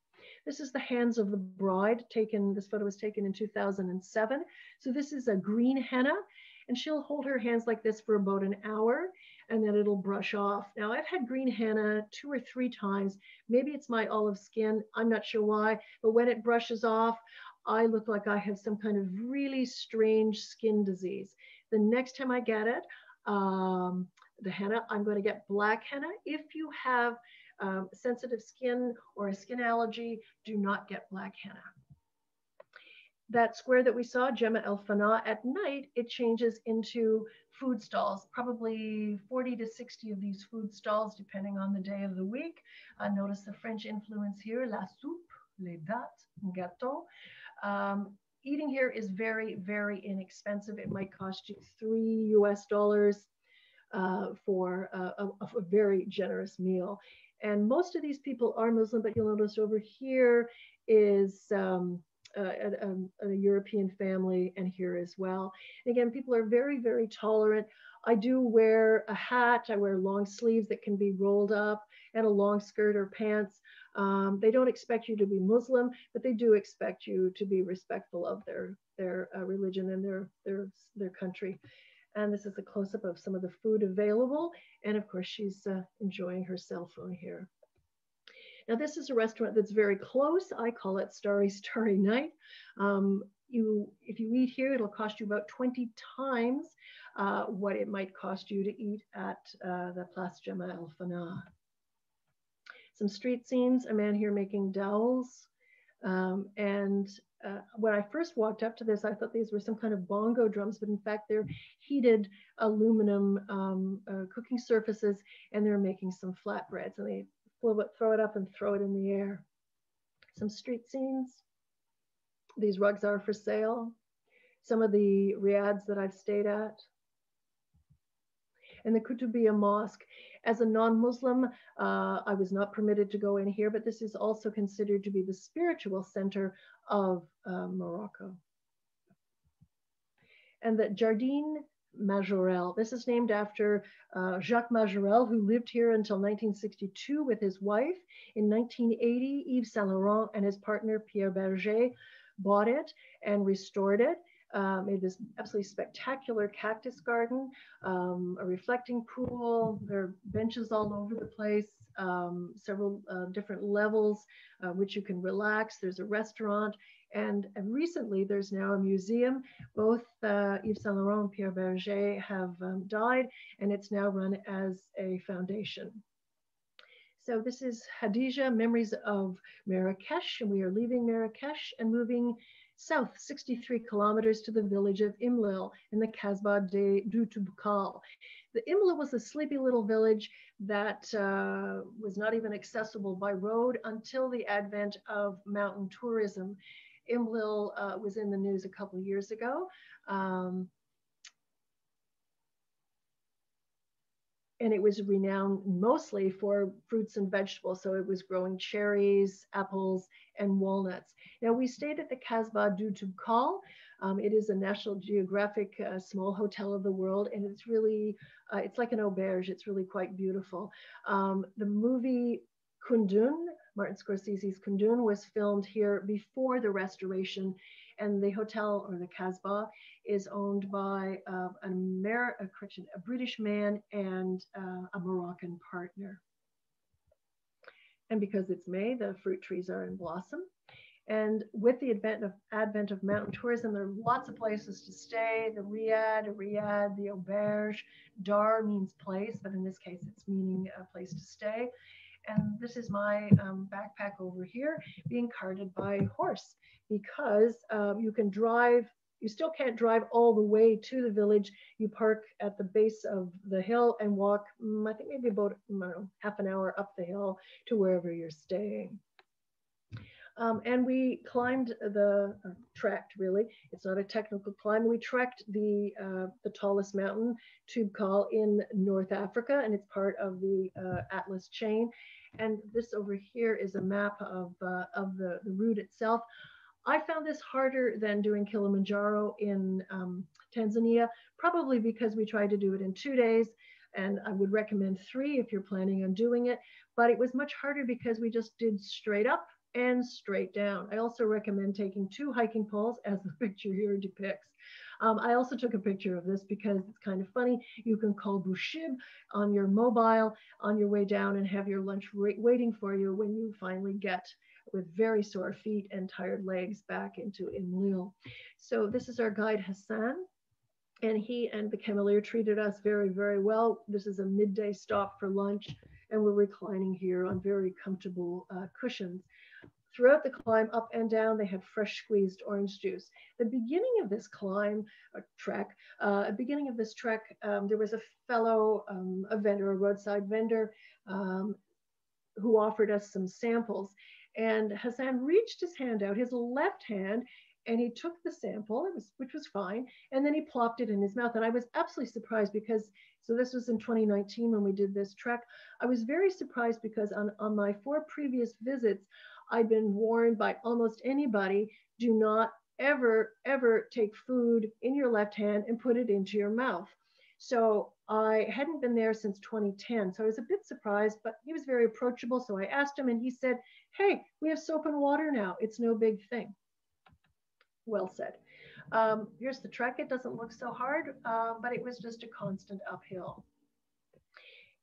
This is the hands of the bride taken, this photo was taken in 2007. So this is a green henna and she'll hold her hands like this for about an hour and then it'll brush off. Now I've had green henna two or three times. Maybe it's my olive skin. I'm not sure why, but when it brushes off, I look like I have some kind of really strange skin disease. The next time I get it, um, the henna, I'm going to get black henna. If you have um, sensitive skin or a skin allergy, do not get black henna. That square that we saw, Jemaa El Fna, at night, it changes into food stalls, probably 40 to 60 of these food stalls, depending on the day of the week. Uh, notice the French influence here, la soupe, les dattes, gâteau. Um, eating here is very, very inexpensive. It might cost you three US dollars uh, for a, a, a, very generous meal. And most of these people are Muslim, but you'll notice over here is um, a, a, a, European family and here as well. And again, people are very, very tolerant. I do wear a hat. I wear long sleeves that can be rolled up and a long skirt or pants. Um, they don't expect you to be Muslim, but they do expect you to be respectful of their their uh, religion and their their their country. And this is a close-up of some of the food available. And of course, she's uh, enjoying her cell phone here. Now, this is a restaurant that's very close. I call it Starry Starry Night. Um, you, if you eat here, it'll cost you about 20 times uh, what it might cost you to eat at uh, the Place Jemaa El Fna. Some street scenes, a man here making dowels. Um, and uh, when I first walked up to this, I thought these were some kind of bongo drums, but in fact, they're heated aluminum um, uh, cooking surfaces, and they're making some flatbreads, and they it, throw it up and throw it in the air. Some street scenes. These rugs are for sale. Some of the riads that I've stayed at. And the Kutubiyya Mosque. As a non-Muslim, uh, I was not permitted to go in here, but this is also considered to be the spiritual center of uh, Morocco. And the Jardin Majorelle. This is named after uh, Jacques Majorelle, who lived here until 1962 with his wife. In 1980, Yves Saint Laurent and his partner Pierre Bergé bought it and restored it. Uh, made this absolutely spectacular cactus garden, um, a reflecting pool. There are benches all over the place, um, several uh, different levels uh, which you can relax. There's a restaurant. And, and recently, there's now a museum. Both uh, Yves Saint Laurent and Pierre Bergé have um, died, and it's now run as a foundation. So this is Khadijah, Memories of Marrakesh, and we are leaving Marrakesh and moving south 63 kilometers to the village of Imlil in the Kasbah de du Toubkal. The Imlil was a sleepy little village that uh, was not even accessible by road until the advent of mountain tourism. Imlil uh, was in the news a couple years ago. Um, and it was renowned mostly for fruits and vegetables. So it was growing cherries, apples, and walnuts. Now we stayed at the Kasbah du Toubkal. Um, it is a National Geographic uh, small hotel of the world, and it's really, uh, it's like an auberge. It's really quite beautiful. Um, the movie Kundun, Martin Scorsese's Kundun, was filmed here before the restoration, and the hotel or the Kasbah is owned by uh, an Amer a, a British man and uh, a Moroccan partner. And because it's May, the fruit trees are in blossom. And with the advent of, advent of mountain tourism, there are lots of places to stay. The riad, riad, the auberge. Dar means place, but in this case, it's meaning a place to stay. And this is my um, backpack over here being carted by horse because um, you can drive you still can't drive all the way to the village. You park at the base of the hill and walk, mm, I think maybe about know, half an hour up the hill to wherever you're staying. Um, and we climbed the, uh, trekked really, it's not a technical climb. We trekked the, uh, the tallest mountain, Toubkal in North Africa, and it's part of the uh, Atlas chain. And this over here is a map of, uh, of the, the route itself. I found this harder than doing Kilimanjaro in um, Tanzania, probably because we tried to do it in two days. And I would recommend three if you're planning on doing it. But it was much harder because we just did straight up and straight down. I also recommend taking two hiking poles, as the picture here depicts. Um, I also took a picture of this because it's kind of funny. You can call Bushib on your mobile on your way down and have your lunch waiting for you when you finally get with very sore feet and tired legs back into Imlil. So this is our guide Hassan and he and the cameleer treated us very, very well. This is a midday stop for lunch and we're reclining here on very comfortable uh, cushions. Throughout the climb, up and down, they had fresh squeezed orange juice. The beginning of this climb, or trek, uh, beginning of this trek, um, there was a fellow, um, a vendor, a roadside vendor, um, who offered us some samples. And Hassan reached his hand out, his left hand, and he took the sample, it was, which was fine, and then he plopped it in his mouth. And I was absolutely surprised because, so this was in 2019 when we did this trek. I was very surprised because on, on my four previous visits, I'd been warned by almost anybody do not ever, ever take food in your left hand and put it into your mouth. So I hadn't been there since 2010. So I was a bit surprised, but he was very approachable. So I asked him and he said, Hey, we have soap and water now. It's no big thing. Well said. Um, here's the trek. It doesn't look so hard, uh, but it was just a constant uphill.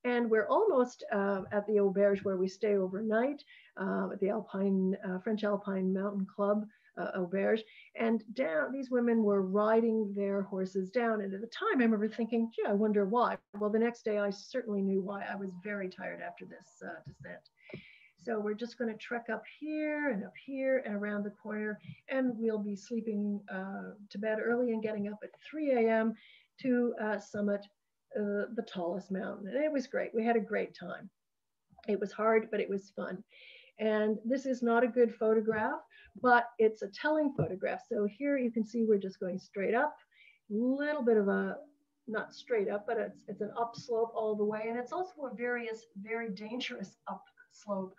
And we're almost uh, at the auberge where we stay overnight uh, at the Alpine, uh, French Alpine Mountain Club uh, auberge. And down, these women were riding their horses down. And at the time, I remember thinking, gee, I wonder why. Well, the next day, I certainly knew why. I was very tired after this uh, descent. So we're just going to trek up here and up here and around the corner, and we'll be sleeping uh, to bed early and getting up at 3 a.m. to uh, summit uh, the tallest mountain. And it was great. We had a great time. It was hard, but it was fun. And this is not a good photograph, but it's a telling photograph. So here you can see we're just going straight up, a little bit of a not straight up, but it's, it's an upslope all the way. And it's also a various, very dangerous upslope.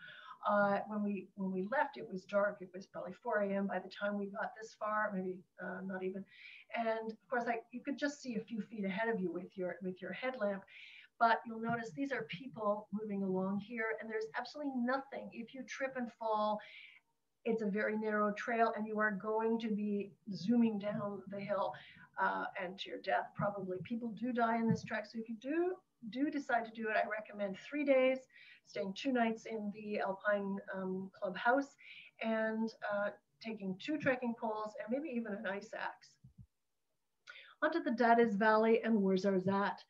Uh, when we when we left, it was dark. It was probably 4 a.m. by the time we got this far, maybe uh, not even. And of course, like you could just see a few feet ahead of you with your with your headlamp. But you'll notice these are people moving along here, and there's absolutely nothing. If you trip and fall, it's a very narrow trail, and you are going to be zooming down the hill uh, and to your death probably. People do die in this trek, so if you do do decide to do it, I recommend three days, staying two nights in the Alpine um, Clubhouse, and uh, taking two trekking poles and maybe even an ice axe. Onto the Dades Valley and Ouarzazate.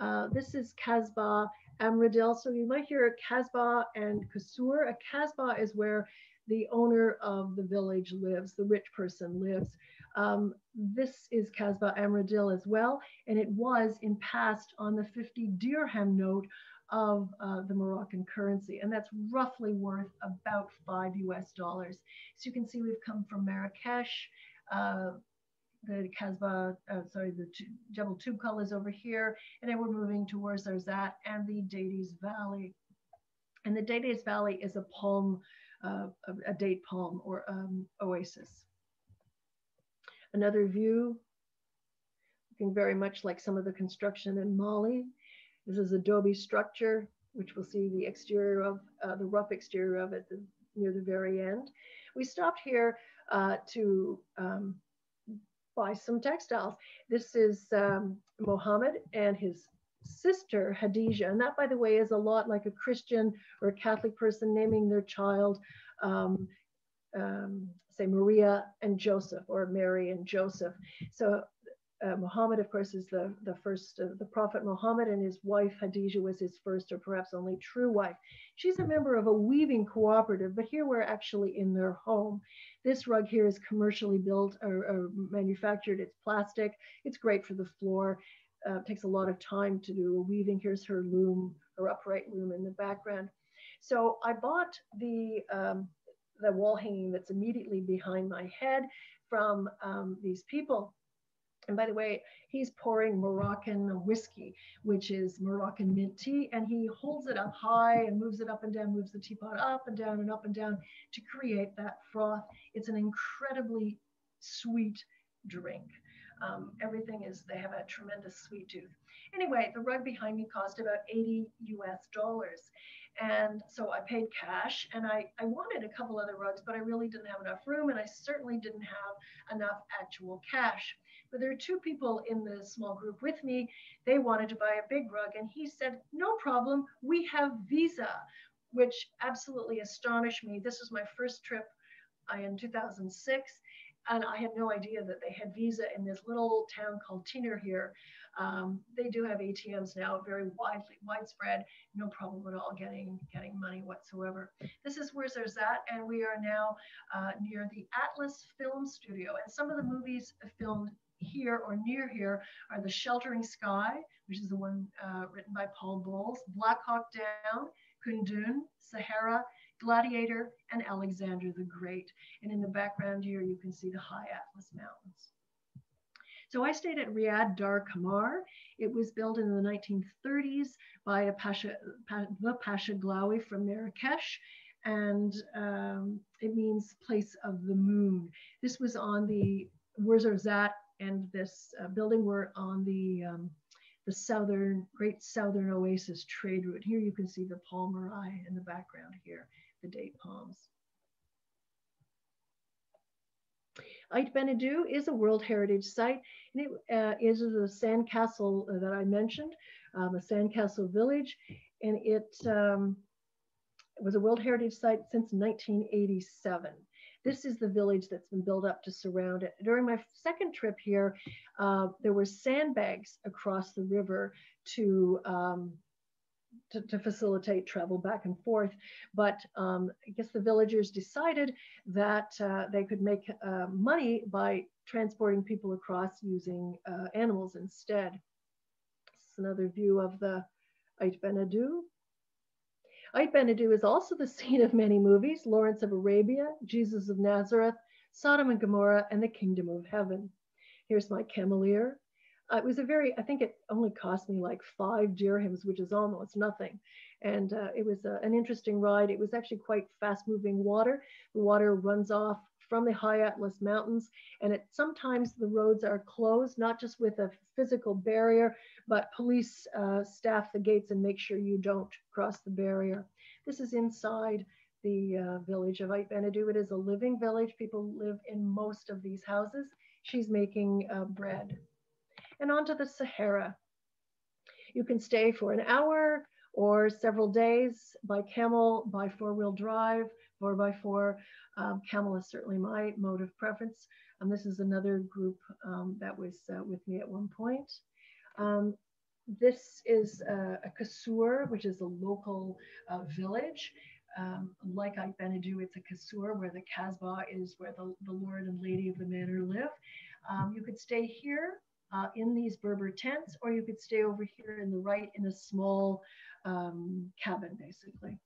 Uh, this is Kasbah Amridil. So you might hear Kasbah and Kasur. A Kasbah is where the owner of the village lives, the rich person lives. Um, this is Kasbah Amridil as well, and it was in past on the 50 dirham note of uh, the Moroccan currency, and that's roughly worth about five US dollars. So you can see we've come from Marrakesh, uh, the Kasbah, uh, sorry, the Jebel Toubkal is over here, and then we're moving towards Arzat and the Dades Valley. And the Dades Valley is a palm, uh, a date palm or um, oasis. Another view, looking very much like some of the construction in Mali. This is adobe structure, which we'll see the exterior of, uh, the rough exterior of it near the very end. We stopped here uh, to um, buy some textiles. This is um, Mohammed and his sister Khadijah. And that, by the way, is a lot like a Christian or a Catholic person naming their child, um, um, say, Maria and Joseph, or Mary and Joseph. So uh, of course, is the, the first, uh, the Prophet Muhammad, and his wife Khadijah was his first or perhaps only true wife. She's a member of a weaving cooperative, but here we're actually in their home. This rug here is commercially built or, or manufactured. It's plastic. It's great for the floor. Uh, takes a lot of time to do weaving. Here's her loom, her upright loom in the background. So I bought the um, the wall hanging that's immediately behind my head from um, these people and by the way, he's pouring Moroccan whiskey, which is Moroccan mint tea, and he holds it up high and moves it up and down, moves the teapot up and down and up and down to create that froth. It's an incredibly sweet drink. Um, everything is, they have a tremendous sweet tooth. Anyway, the rug behind me cost about 80 US dollars. And so I paid cash and I, I wanted a couple other rugs, but I really didn't have enough room and I certainly didn't have enough actual cash. But there are two people in the small group with me. They wanted to buy a big rug, and he said, No problem, we have Visa, which absolutely astonished me. This was my first trip uh, in 2006, and I had no idea that they had Visa in this little town called Tinner here. Um, they do have ATMs now, very widely widespread, no problem at all getting getting money whatsoever. This is where there's that, and we are now uh, near the Atlas Film Studio, and some of the movies filmed here or near here are The Sheltering Sky, which is the one uh, written by Paul Bowles, Black Hawk Down, Kundun, Sahara, Gladiator, and Alexander the Great. And in the background here, you can see the high Atlas Mountains. So I stayed at Riad Dar Kamar. It was built in the 1930s by a Pasha, the Pasha Glaoui from Marrakesh and um, it means place of the moon. This was on the Ouarzazate and this uh, building were on the um, the southern Great Southern Oasis trade route. Here you can see the palmyra in the background here, the date palms. Ait Benhaddou is a World Heritage Site, and it uh, is the sandcastle that I mentioned, um, a sandcastle village, and it um, was a World Heritage Site since 1987. This is the village that's been built up to surround it. During my second trip here, uh, there were sandbags across the river to, um, to, to, facilitate travel back and forth. But um, I guess the villagers decided that uh, they could make uh, money by transporting people across using uh, animals instead. This is another view of the Ait Benhaddou. Ait Benhaddou is also the scene of many movies, Lawrence of Arabia, Jesus of Nazareth, Sodom and Gomorrah, and the Kingdom of Heaven. Here's my cameleer. Uh, it was a very, I think it only cost me like five dirhams, which is almost nothing. And uh, it was a, an interesting ride. It was actually quite fast moving water. The water runs off from the high Atlas Mountains. And it, sometimes the roads are closed, not just with a physical barrier, but police uh, staff the gates and make sure you don't cross the barrier. This is inside the uh, village of Ait Benhaddou. It is a living village. People live in most of these houses. She's making uh, bread. And on to the Sahara. You can stay for an hour or several days by camel, by four-wheel drive, four by four. Um, camel is certainly my mode of preference. Um, this is another group um, that was uh, with me at one point. Um, this is a, kasur, which is a local uh, village. Um, like Ait Benhaddou, it's a kasur where the Kasbah is where the, the lord and lady of the manor live. You could stay here uh, in these Berber tents, or you could stay over here in the right in a small um, cabin, basically.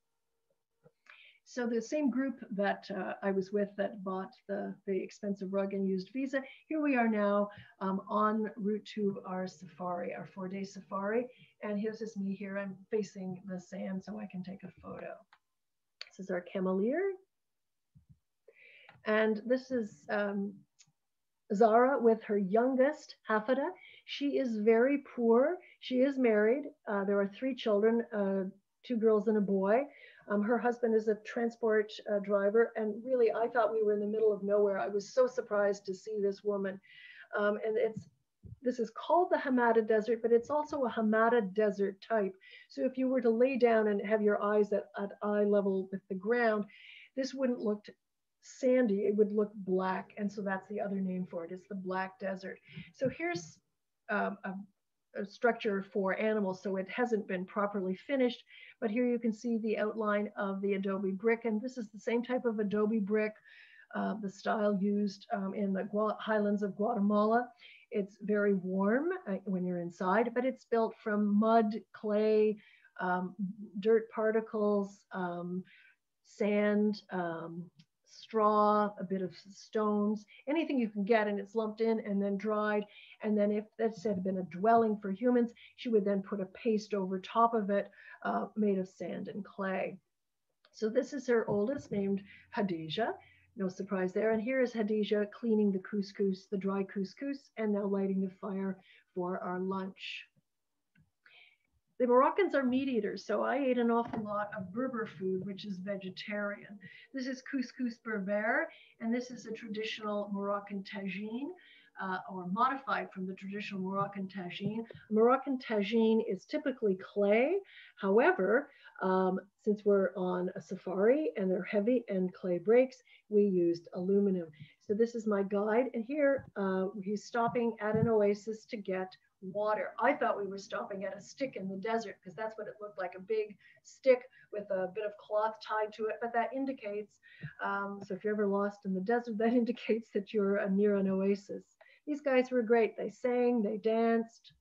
So the same group that uh, I was with that bought the, the expensive rug and used Visa, here we are now um, en route to our safari, our four day safari. And here's just me here, I'm facing the sand so I can take a photo. This is our camelier. And this is um, Zara with her youngest, Hafida. She is very poor. She is married. Uh, there are three children, uh, two girls and a boy. Um, her husband is a transport uh, driver, and really, I thought we were in the middle of nowhere. I was so surprised to see this woman, um, and it's this is called the Hamada Desert, but it's also a Hamada Desert type. So if you were to lay down and have your eyes at, at eye level with the ground, this wouldn't look sandy, it would look black. And so that's the other name for it. It's the Black Desert. So here's um, a structure for animals, so it hasn't been properly finished. But here you can see the outline of the adobe brick, and this is the same type of adobe brick, uh, the style used um, in the Gua highlands of Guatemala. It's very warm uh, when you're inside, but it's built from mud, clay, um, dirt particles, um, sand, um, straw, a bit of stones, anything you can get, and it's lumped in and then dried. And then if this had been a dwelling for humans, she would then put a paste over top of it uh, made of sand and clay. So this is her oldest named Khadijah. No surprise there. And here is Khadijah cleaning the couscous, the dry couscous, and now lighting the fire for our lunch the Moroccans are meat eaters, so I ate an awful lot of Berber food, which is vegetarian. This is couscous berber, and this is a traditional Moroccan tagine. Uh, or modified from the traditional Moroccan tagine. Moroccan tagine is typically clay. However, um, since we're on a safari and they're heavy and clay breaks, we used aluminum. So this is my guide. And here uh, he's stopping at an oasis to get water. I thought we were stopping at a stick in the desert because that's what it looked like a big stick with a bit of cloth tied to it. But that indicates, um, so if you're ever lost in the desert, that indicates that you're near an oasis. These guys were great. They sang, they danced.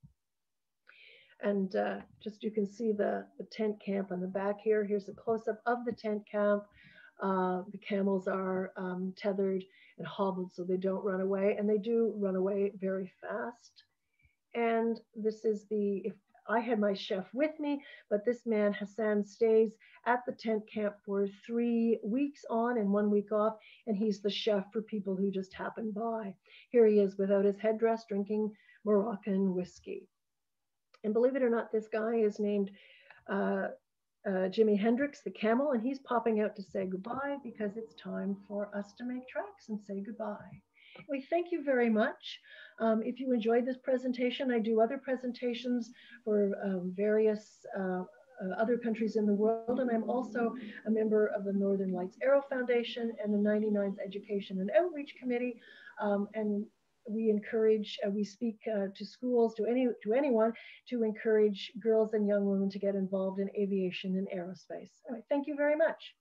And uh, just you can see the, the tent camp on the back here. Here's a close up of the tent camp. Uh, the camels are um, tethered and hobbled so they don't run away. And they do run away very fast. And this is the, if I had my chef with me, but this man, Hassan, stays at the tent camp for three weeks on and one week off, and he's the chef for people who just happen by. Here he is without his headdress, drinking Moroccan whiskey. And believe it or not, this guy is named uh, uh, Jimi Hendrix, the camel, and he's popping out to say goodbye because it's time for us to make tracks and say goodbye. We thank you very much. Um, if you enjoyed this presentation, I do other presentations for um, various uh, uh, other countries in the world. And I'm also a member of the Northern Lights Aero Foundation and the 99th Education and Outreach Committee. Um, and we encourage, uh, we speak uh, to schools, to any to anyone, to encourage girls and young women to get involved in aviation and aerospace. Anyway, thank you very much.